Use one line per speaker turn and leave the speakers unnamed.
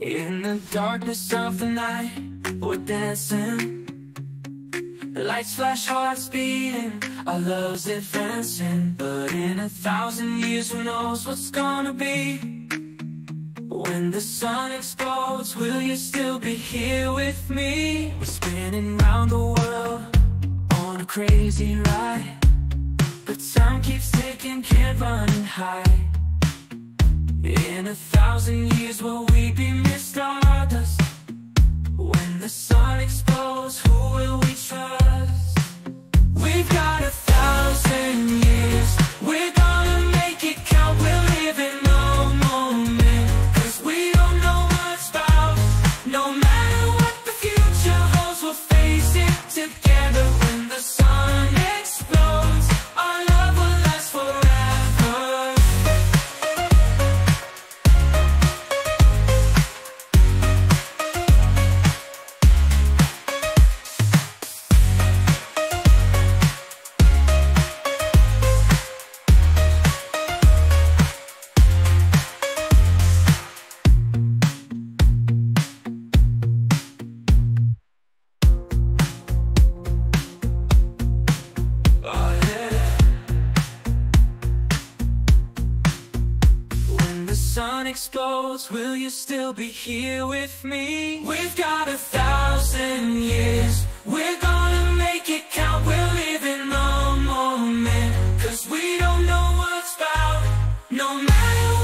In the darkness of the night, we're dancing. Lights flash, hearts beating, our love's advancing. But in a thousand years, who knows what's gonna be? When the sun explodes, will you still be here with me? We're spinning round the world on a crazy ride. But time keeps ticking, can't run and hide. In a thousand years will we be When the sun explodes, who will we trust? We've got a thousand years. We're gonna make it count. Living no moment. Cause we don't know about. No matter what the future holds We'll face it together When the sun explodes the sun explodes, will you still be here with me? We've got a thousand years. We're gonna make it count. We're living the moment. Cause we don't know what's about. No matter